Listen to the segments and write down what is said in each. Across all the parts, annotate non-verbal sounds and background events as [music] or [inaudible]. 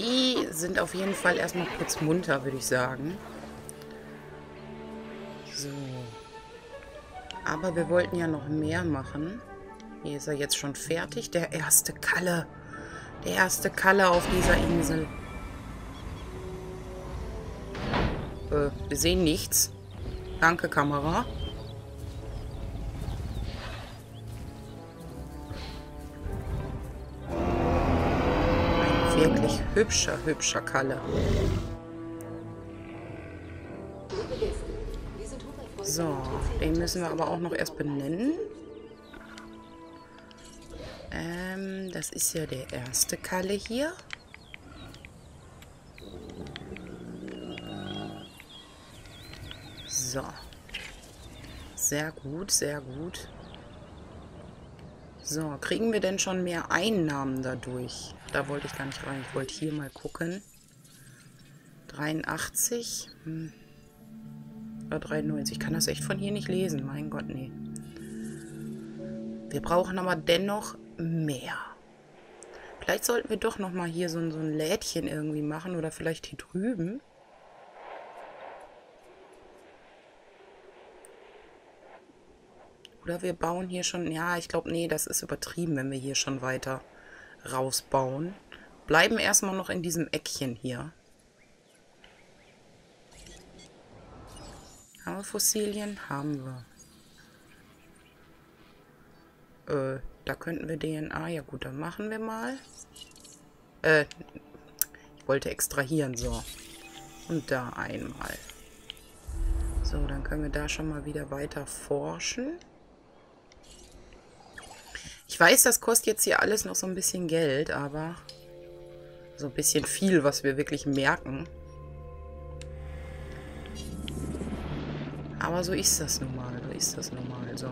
Die sind auf jeden Fall erstmal kurz munter, würde ich sagen. So. Aber wir wollten ja noch mehr machen. Hier ist er jetzt schon fertig. Der erste Kalle. Der erste Kalle auf dieser Insel. Äh, wir sehen nichts. Danke, Kamera. Wirklich hübscher, hübscher Kalle. So, den müssen wir aber auch noch erst benennen. Ähm, das ist ja der erste Kalle hier. So. Sehr gut, sehr gut. So, kriegen wir denn schon mehr Einnahmen dadurch? Da wollte ich gar nicht rein. Ich wollte hier mal gucken. 83. Hm. Oder 93. Ich kann das echt von hier nicht lesen. Mein Gott, nee. Wir brauchen aber dennoch mehr. Vielleicht sollten wir doch nochmal hier so, so ein Lädchen irgendwie machen. Oder vielleicht hier drüben. Oder wir bauen hier schon... Ja, ich glaube, nee, das ist übertrieben, wenn wir hier schon weiter rausbauen. Bleiben erstmal noch in diesem Eckchen hier. Haben wir Fossilien? Haben wir. Äh, da könnten wir DNA... Ja gut, dann machen wir mal. Äh, ich wollte extrahieren, so. Und da einmal. So, dann können wir da schon mal wieder weiter forschen. Ich weiß, das kostet jetzt hier alles noch so ein bisschen Geld, aber so ein bisschen viel, was wir wirklich merken. Aber so ist das nun mal, so ist das nun mal, so.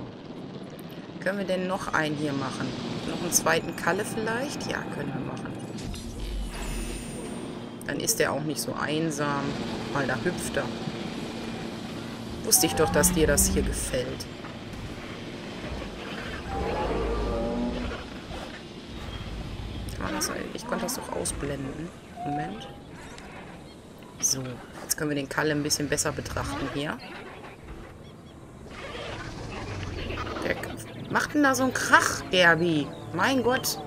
Können wir denn noch einen hier machen? Noch einen zweiten Kalle vielleicht? Ja, können wir machen. Dann ist der auch nicht so einsam, weil da hüpft er. Wusste ich doch, dass dir das hier gefällt. Ich konnte das doch ausblenden. Moment. So, jetzt können wir den Kalle ein bisschen besser betrachten hier. Der macht denn da so einen Krach, Derby? Mein Gott.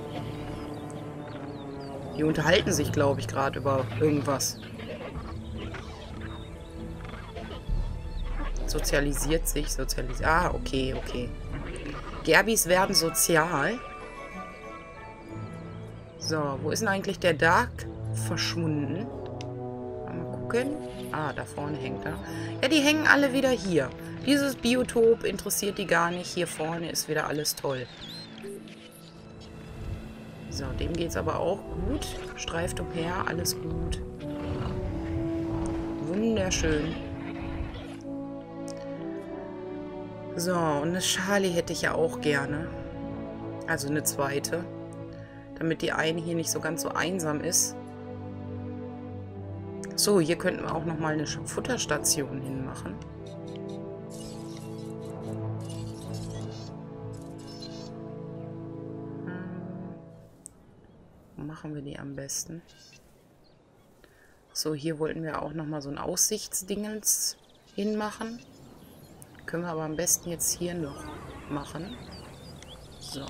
Die unterhalten sich, glaube ich, gerade über irgendwas. Sozialisiert sich, sozialisiert. Ah, okay, okay. Gerbis werden sozial. So, wo ist denn eigentlich der Dark verschwunden? Mal gucken. Ah, da vorne hängt er. Ja, die hängen alle wieder hier. Dieses Biotop interessiert die gar nicht. Hier vorne ist wieder alles toll. So, dem geht es aber auch gut. Streift umher, alles gut. Wunderschön. So, und eine Charlie hätte ich ja auch gerne. Also eine zweite damit die eine hier nicht so ganz so einsam ist. So, hier könnten wir auch nochmal eine Futterstation hinmachen. Hm. Wo machen wir die am besten? So, hier wollten wir auch nochmal so ein Aussichtsdingens hinmachen. Können wir aber am besten jetzt hier noch machen. So.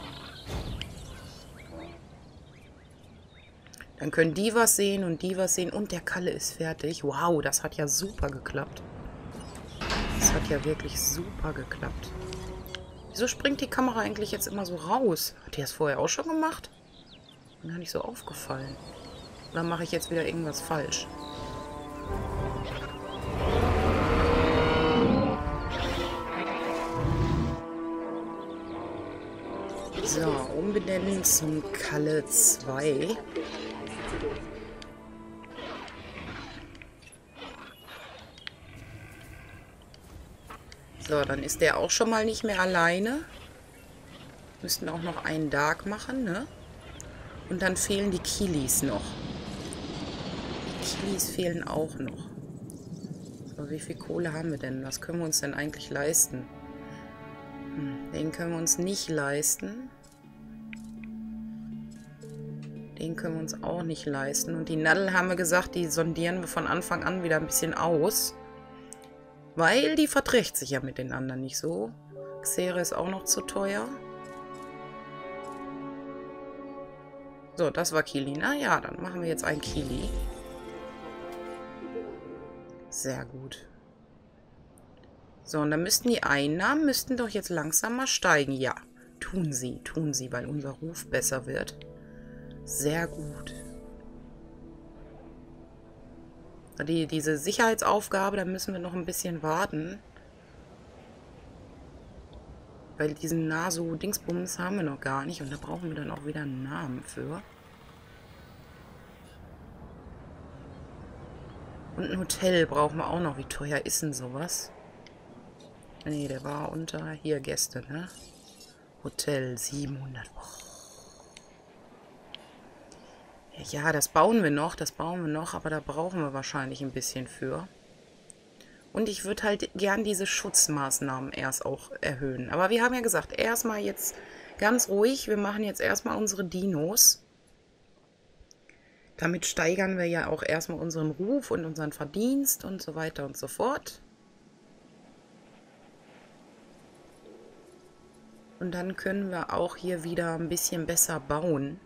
Dann können die was sehen und die was sehen. Und der Kalle ist fertig. Wow, das hat ja super geklappt. Das hat ja wirklich super geklappt. Wieso springt die Kamera eigentlich jetzt immer so raus? Hat die das vorher auch schon gemacht? Mir nicht so aufgefallen. Oder mache ich jetzt wieder irgendwas falsch? So, umbenennen zum Kalle 2. So, dann ist der auch schon mal nicht mehr alleine. Müssten auch noch einen Dark machen, ne? Und dann fehlen die Kilis noch. Die Kilis fehlen auch noch. So, wie viel Kohle haben wir denn? Was können wir uns denn eigentlich leisten? Hm, den können wir uns nicht leisten. Den können wir uns auch nicht leisten. Und die Nadel haben wir gesagt, die sondieren wir von Anfang an wieder ein bisschen aus. Weil die verträgt sich ja mit den anderen nicht so. Xere ist auch noch zu teuer. So, das war Kili. Na ja, dann machen wir jetzt ein Kili. Sehr gut. So, und dann müssten die Einnahmen müssten doch jetzt langsam mal steigen. Ja, tun sie, tun sie, weil unser Ruf besser wird. Sehr gut. Die, diese Sicherheitsaufgabe, da müssen wir noch ein bisschen warten. Weil diesen Naso-Dingsbums haben wir noch gar nicht. Und da brauchen wir dann auch wieder einen Namen für. Und ein Hotel brauchen wir auch noch. Wie teuer ist denn sowas? Nee, der war unter... Hier, Gäste, ne? Hotel 700. Oh. Ja, das bauen wir noch, das bauen wir noch, aber da brauchen wir wahrscheinlich ein bisschen für. Und ich würde halt gern diese Schutzmaßnahmen erst auch erhöhen. Aber wir haben ja gesagt, erstmal jetzt ganz ruhig. Wir machen jetzt erstmal unsere Dinos. Damit steigern wir ja auch erstmal unseren Ruf und unseren Verdienst und so weiter und so fort. Und dann können wir auch hier wieder ein bisschen besser bauen.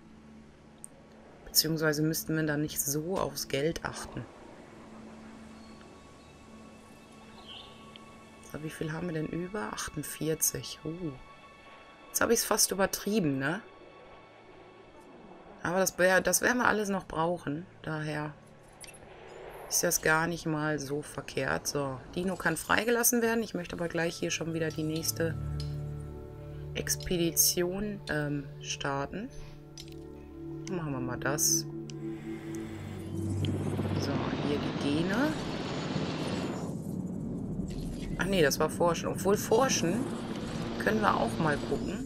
Beziehungsweise müssten wir dann nicht so aufs Geld achten. So, wie viel haben wir denn über? 48. Uh. Jetzt habe ich es fast übertrieben, ne? Aber das, das werden wir alles noch brauchen. Daher ist das gar nicht mal so verkehrt. So, Dino kann freigelassen werden. Ich möchte aber gleich hier schon wieder die nächste Expedition ähm, starten. Machen wir mal das. So, hier die Gene. Ach nee, das war Forschen. Obwohl Forschen können wir auch mal gucken.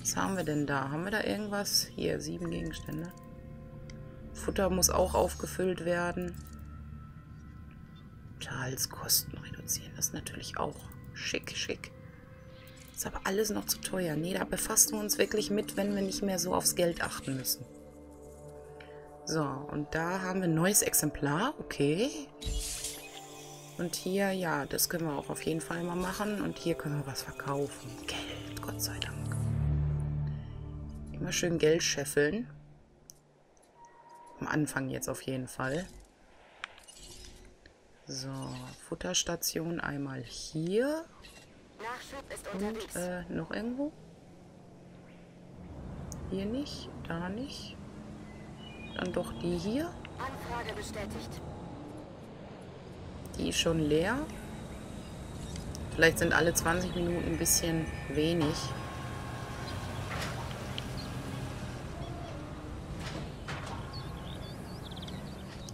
Was haben wir denn da? Haben wir da irgendwas? Hier, sieben Gegenstände. Futter muss auch aufgefüllt werden. Talskosten reduzieren. Das ist natürlich auch schick, schick. Ist aber alles noch zu teuer. Nee, da befassen wir uns wirklich mit, wenn wir nicht mehr so aufs Geld achten müssen. So, und da haben wir ein neues Exemplar. Okay. Und hier, ja, das können wir auch auf jeden Fall mal machen. Und hier können wir was verkaufen. Geld, Gott sei Dank. Immer schön Geld scheffeln. Am Anfang jetzt auf jeden Fall. So, Futterstation einmal hier. Und äh, noch irgendwo? Hier nicht, da nicht. Dann doch die hier. Anfrage bestätigt. Die ist schon leer. Vielleicht sind alle 20 Minuten ein bisschen wenig.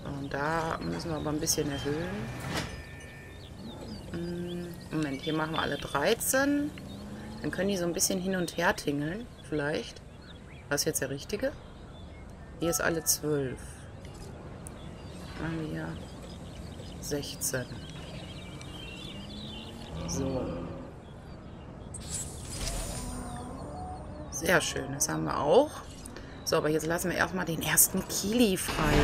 Und da müssen wir aber ein bisschen erhöhen. Moment, hier machen wir alle 13. Dann können die so ein bisschen hin und her tingeln, vielleicht. Was jetzt der richtige? Hier ist alle 12. Machen wir hier 16. So. Sehr schön, das haben wir auch. So, aber jetzt lassen wir erstmal den ersten Kili frei.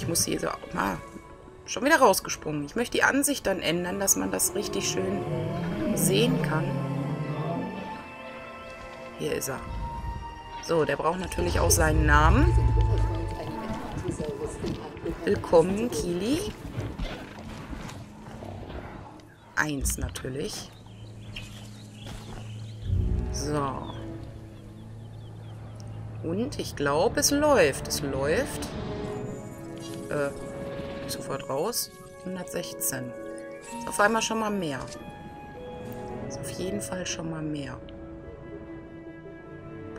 Ich muss hier so... Ah, schon wieder rausgesprungen. Ich möchte die Ansicht dann ändern, dass man das richtig schön sehen kann. Hier ist er. So, der braucht natürlich auch seinen Namen. Willkommen, Kili. Eins natürlich. So. Und ich glaube, es läuft. Es läuft. Äh, sofort raus. 116. Ist auf einmal schon mal mehr. Ist auf jeden Fall schon mal mehr.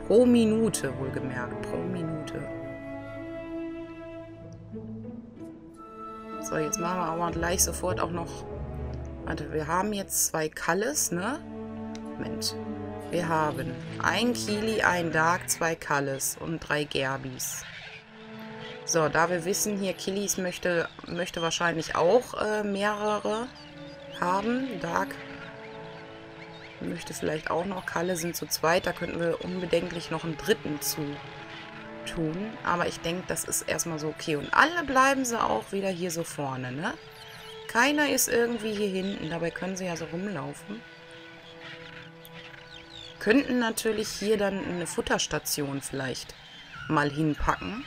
Pro Minute, wohlgemerkt. Pro Minute. So, jetzt machen wir aber gleich sofort auch noch... Warte, wir haben jetzt zwei Kalles, ne? Moment. Wir haben ein Kili, ein Dark, zwei Kalles und drei Gerbis. So, da wir wissen, hier Killis möchte, möchte wahrscheinlich auch äh, mehrere haben. Dark möchte vielleicht auch noch. Kalle sind zu zweit. Da könnten wir unbedenklich noch einen dritten zu tun. Aber ich denke, das ist erstmal so okay. Und alle bleiben sie auch wieder hier so vorne, ne? Keiner ist irgendwie hier hinten. Dabei können sie ja so rumlaufen. Könnten natürlich hier dann eine Futterstation vielleicht mal hinpacken.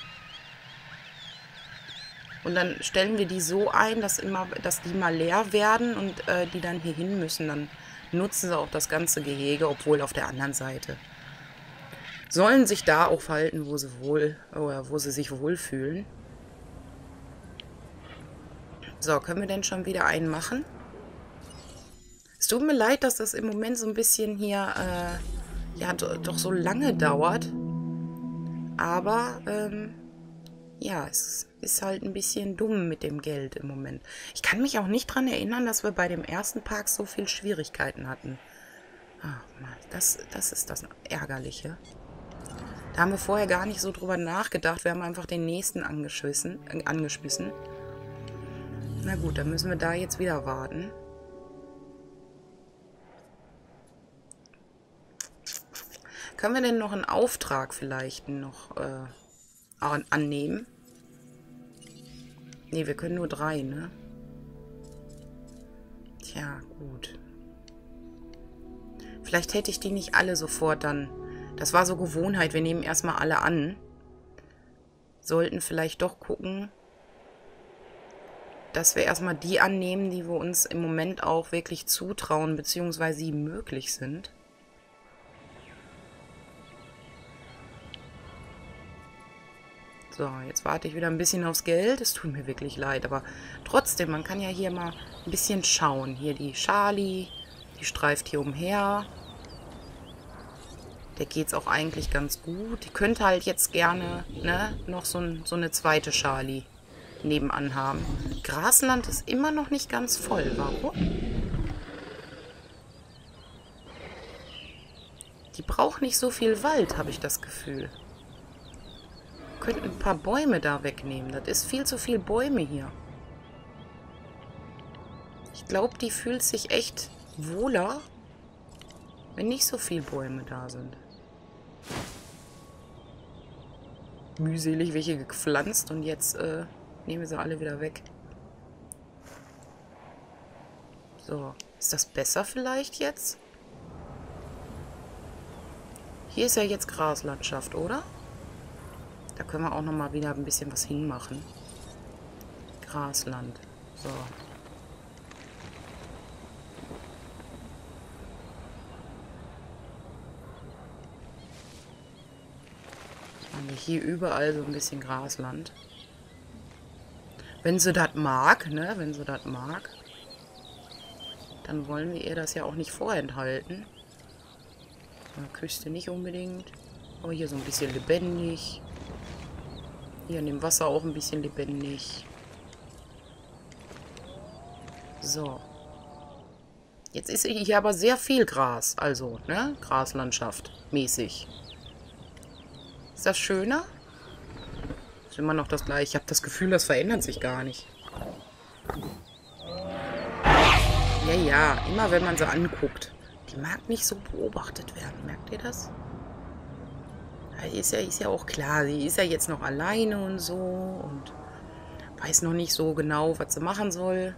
Und dann stellen wir die so ein, dass, immer, dass die mal leer werden und äh, die dann hier hin müssen. Dann nutzen sie auch das ganze Gehege, obwohl auf der anderen Seite. Sollen sich da aufhalten, wo sie wohl oder wo sie sich wohlfühlen. So, können wir denn schon wieder einen machen? Es tut mir leid, dass das im Moment so ein bisschen hier äh, ja doch so lange dauert. Aber ähm, ja, es ist halt ein bisschen dumm mit dem Geld im Moment. Ich kann mich auch nicht daran erinnern, dass wir bei dem ersten Park so viel Schwierigkeiten hatten. Ach Mann, das, das ist das Ärgerliche. Da haben wir vorher gar nicht so drüber nachgedacht. Wir haben einfach den nächsten angeschmissen. Äh, angeschmissen. Na gut, dann müssen wir da jetzt wieder warten. Können wir denn noch einen Auftrag vielleicht noch äh, annehmen? Ne, wir können nur drei, ne? Tja, gut. Vielleicht hätte ich die nicht alle sofort dann... Das war so Gewohnheit, wir nehmen erstmal alle an. Sollten vielleicht doch gucken, dass wir erstmal die annehmen, die wir uns im Moment auch wirklich zutrauen, beziehungsweise die möglich sind. So, jetzt warte ich wieder ein bisschen aufs Geld. Es tut mir wirklich leid, aber trotzdem, man kann ja hier mal ein bisschen schauen. Hier die Charlie, die streift hier umher. Der geht's auch eigentlich ganz gut. Die könnte halt jetzt gerne ne, noch so, ein, so eine zweite Charlie nebenan haben. Grasland ist immer noch nicht ganz voll. Warum? Die braucht nicht so viel Wald, habe ich das Gefühl könnten ein paar Bäume da wegnehmen. Das ist viel zu viel Bäume hier. Ich glaube, die fühlt sich echt wohler, wenn nicht so viele Bäume da sind. Mühselig welche gepflanzt und jetzt äh, nehmen wir sie alle wieder weg. So, ist das besser vielleicht jetzt? Hier ist ja jetzt Graslandschaft, oder? Da können wir auch noch mal wieder ein bisschen was hinmachen. Grasland. So. Haben hier überall so ein bisschen Grasland. Wenn sie das mag, ne, wenn sie das mag, dann wollen wir ihr das ja auch nicht vorenthalten. Küste nicht unbedingt. Aber hier so ein bisschen lebendig. Hier in dem Wasser auch ein bisschen lebendig. So. Jetzt ist hier aber sehr viel Gras. Also, ne? Graslandschaft mäßig. Ist das schöner? Ist immer noch das gleiche. Ich habe das Gefühl, das verändert sich gar nicht. Ja, ja. Immer wenn man sie anguckt. Die mag nicht so beobachtet werden. Merkt ihr das? Ist ja, ist ja auch klar, sie ist ja jetzt noch alleine und so und weiß noch nicht so genau, was sie machen soll.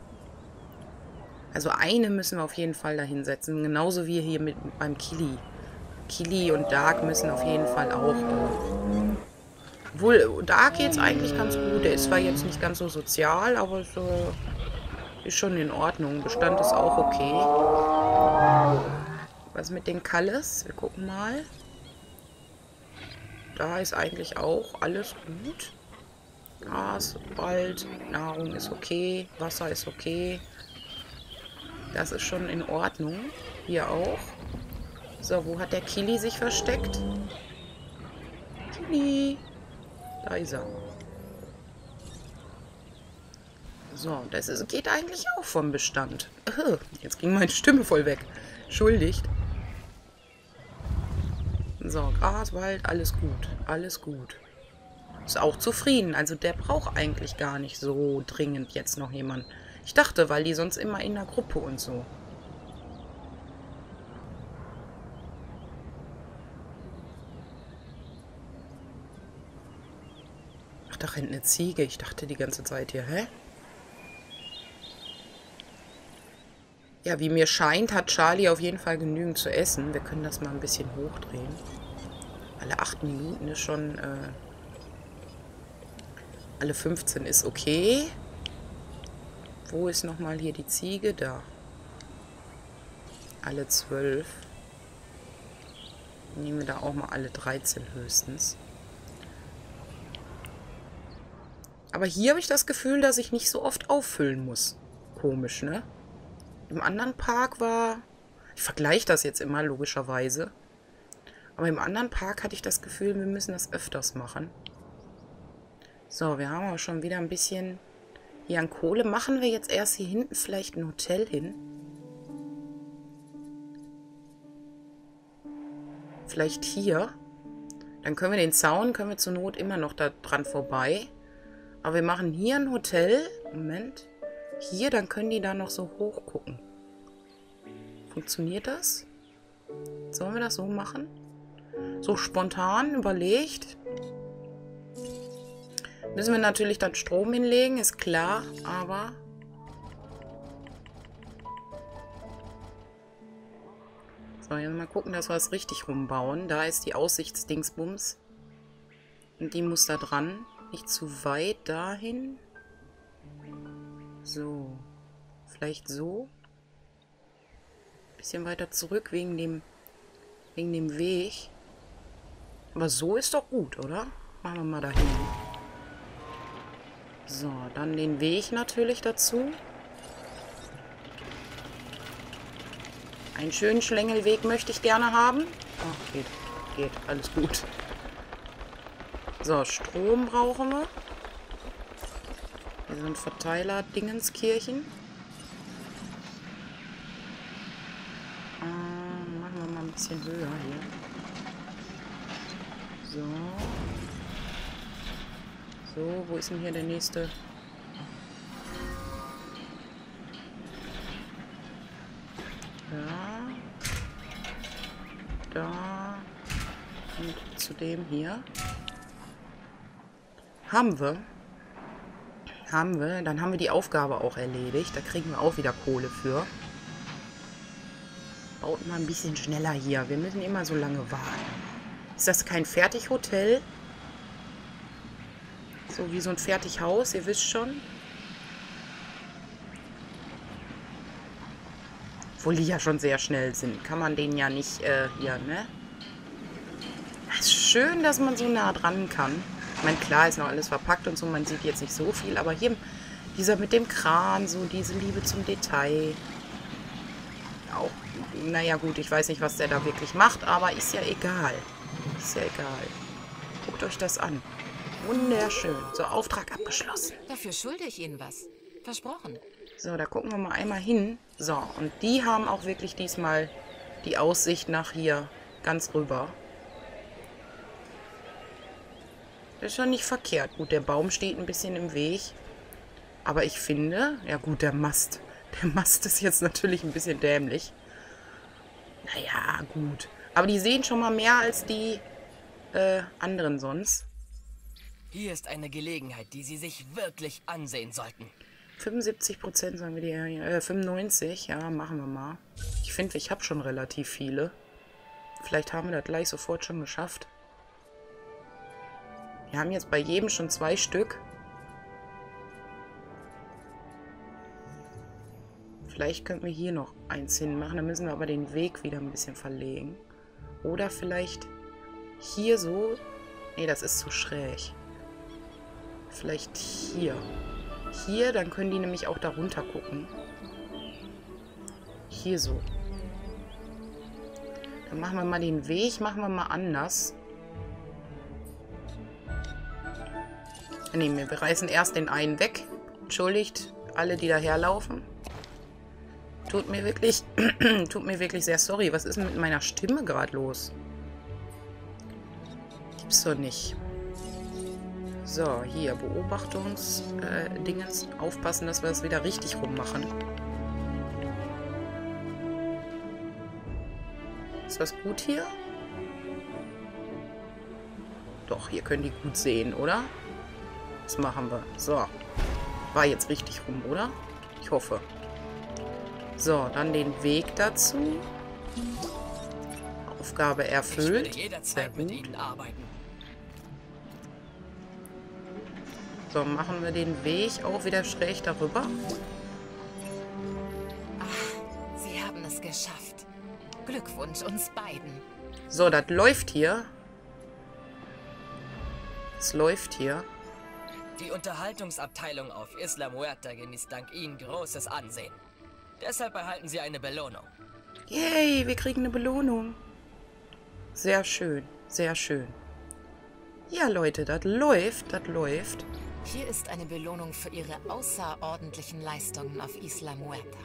Also eine müssen wir auf jeden Fall da hinsetzen, genauso wie hier mit beim Kili. Kili und Dark müssen auf jeden Fall auch. Obwohl, Dark jetzt eigentlich ganz gut. Der ist zwar jetzt nicht ganz so sozial, aber äh, ist schon in Ordnung. Bestand ist auch okay. Was mit den Kalles? Wir gucken mal. Da ist eigentlich auch alles gut. Gras, Wald, Nahrung ist okay, Wasser ist okay. Das ist schon in Ordnung. Hier auch. So, wo hat der Kili sich versteckt? Kili. Da ist er. So, das ist, geht eigentlich auch vom Bestand. Jetzt ging meine Stimme voll weg. Entschuldigt. So, Gras, Wald, alles gut. Alles gut. Ist auch zufrieden. Also der braucht eigentlich gar nicht so dringend jetzt noch jemand. Ich dachte, weil die sonst immer in der Gruppe und so. Ach, da rennt eine Ziege. Ich dachte die ganze Zeit hier, hä? Ja, wie mir scheint, hat Charlie auf jeden Fall genügend zu essen. Wir können das mal ein bisschen hochdrehen. Alle 8 Minuten ist schon... Äh, alle 15 ist okay. Wo ist nochmal hier die Ziege? Da. Alle 12. Nehmen wir da auch mal alle 13 höchstens. Aber hier habe ich das Gefühl, dass ich nicht so oft auffüllen muss. Komisch, ne? Im anderen Park war... Ich vergleiche das jetzt immer, logischerweise. Aber im anderen Park hatte ich das Gefühl, wir müssen das öfters machen. So, wir haben auch schon wieder ein bisschen hier an Kohle. Machen wir jetzt erst hier hinten vielleicht ein Hotel hin. Vielleicht hier. Dann können wir den Zaun, können wir zur Not immer noch da dran vorbei. Aber wir machen hier ein Hotel. Moment hier, dann können die da noch so hoch gucken. Funktioniert das? Sollen wir das so machen? So spontan überlegt. Müssen wir natürlich dann Strom hinlegen, ist klar, aber... So, jetzt mal gucken, dass wir es richtig rumbauen. Da ist die Aussichtsdingsbums. Und die muss da dran. Nicht zu weit dahin. So. Vielleicht so. Bisschen weiter zurück wegen dem, wegen dem Weg. Aber so ist doch gut, oder? Machen wir mal dahin. So, dann den Weg natürlich dazu. Einen schönen Schlängelweg möchte ich gerne haben. Ach, geht. Geht. Alles gut. So, Strom brauchen wir. Hier sind Verteiler Dingenskirchen. Ähm, machen wir mal ein bisschen höher hier. So. So, wo ist denn hier der nächste? Da. Da. Und zu dem hier. Haben wir. Haben wir. Dann haben wir die Aufgabe auch erledigt. Da kriegen wir auch wieder Kohle für. Baut mal ein bisschen schneller hier. Wir müssen immer so lange warten. Ist das kein Fertighotel? So wie so ein Fertighaus, ihr wisst schon. Obwohl die ja schon sehr schnell sind. Kann man den ja nicht, äh, hier, ne? Es ist schön, dass man so nah dran kann. Ich meine, klar ist noch alles verpackt und so, man sieht jetzt nicht so viel, aber hier dieser mit dem Kran, so diese Liebe zum Detail. Auch, naja gut, ich weiß nicht, was der da wirklich macht, aber ist ja egal. Ist ja egal. Guckt euch das an. Wunderschön. So, Auftrag abgeschlossen. Dafür schulde ich Ihnen was. Versprochen. So, da gucken wir mal einmal hin. So, und die haben auch wirklich diesmal die Aussicht nach hier ganz rüber. Das ist schon nicht verkehrt. Gut, der Baum steht ein bisschen im Weg. Aber ich finde, ja gut, der Mast. Der Mast ist jetzt natürlich ein bisschen dämlich. Naja, gut. Aber die sehen schon mal mehr als die äh, anderen sonst. Hier ist eine Gelegenheit, die Sie sich wirklich ansehen sollten. 75 Prozent, sagen wir die, äh, 95, ja, machen wir mal. Ich finde, ich habe schon relativ viele. Vielleicht haben wir das gleich sofort schon geschafft. Wir haben jetzt bei jedem schon zwei Stück. Vielleicht könnten wir hier noch eins hinmachen. Dann müssen wir aber den Weg wieder ein bisschen verlegen. Oder vielleicht hier so. Nee, das ist zu schräg. Vielleicht hier. Hier, dann können die nämlich auch darunter gucken. Hier so. Dann machen wir mal den Weg, machen wir mal anders. Ne, wir reißen erst den einen weg. Entschuldigt alle, die daherlaufen. Tut mir wirklich, [clears throat] tut mir wirklich sehr sorry. Was ist denn mit meiner Stimme gerade los? Gibt's doch nicht. So, hier, Beobachtungs-Dingens. Äh, Aufpassen, dass wir das wieder richtig rummachen. Ist das gut hier? Doch, hier können die gut sehen, oder? Das machen wir. So. War jetzt richtig rum, oder? Ich hoffe. So, dann den Weg dazu. Aufgabe erfüllt. Sehr gut. So, machen wir den Weg auch wieder schräg darüber. Ach, Sie haben es geschafft. Glückwunsch uns beiden. So, das läuft hier. Es läuft hier. Die Unterhaltungsabteilung auf Isla Muerta genießt dank Ihnen großes Ansehen. Deshalb erhalten Sie eine Belohnung. Yay, wir kriegen eine Belohnung. Sehr schön, sehr schön. Ja, Leute, das läuft, das läuft. Hier ist eine Belohnung für Ihre außerordentlichen Leistungen auf Isla Muerta.